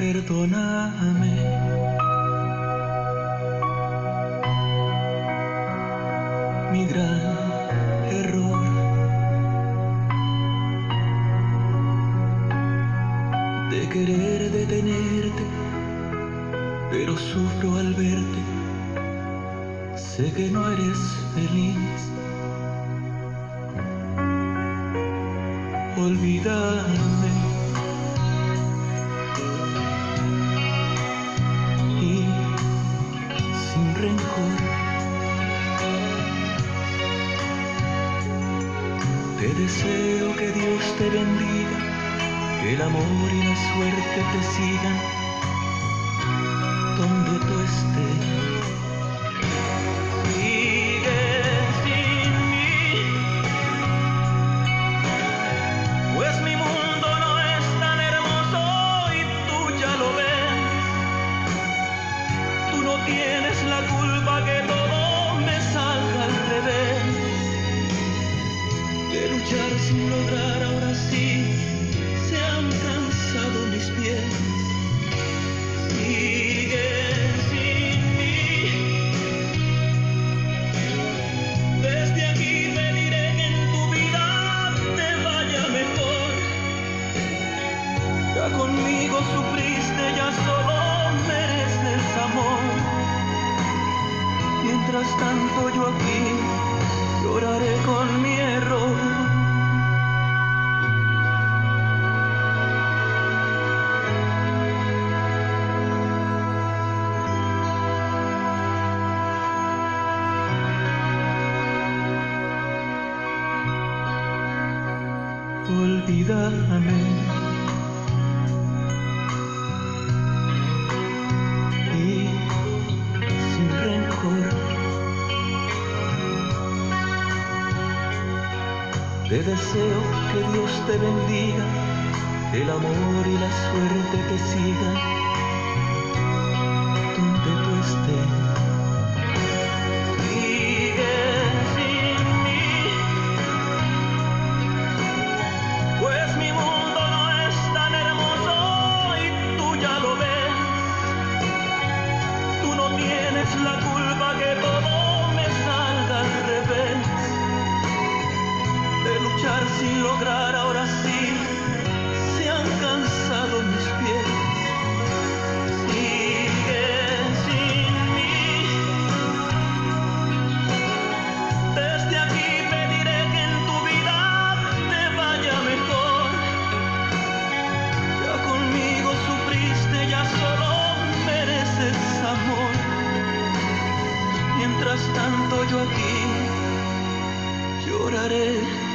perdóname. Mi gran error. De querer detenerte, pero sufro al verte. Sé que no eres feliz. Olvídame. Te deseo que Dios te bendiga, que el amor y la suerte te sigan donde tú estés. Conmigo sufriste, ya solo mereces amor. Mientras tanto yo aquí lloraré con mi error. Olvídame. Te deseo que Dios te bendiga, el amor y la suerte te sigan donde tú estés. Sigue sin mí, pues mi mundo no es tan hermoso y tú ya lo ves. Tú no tienes la culpa mientras tanto yo aquí lloraré.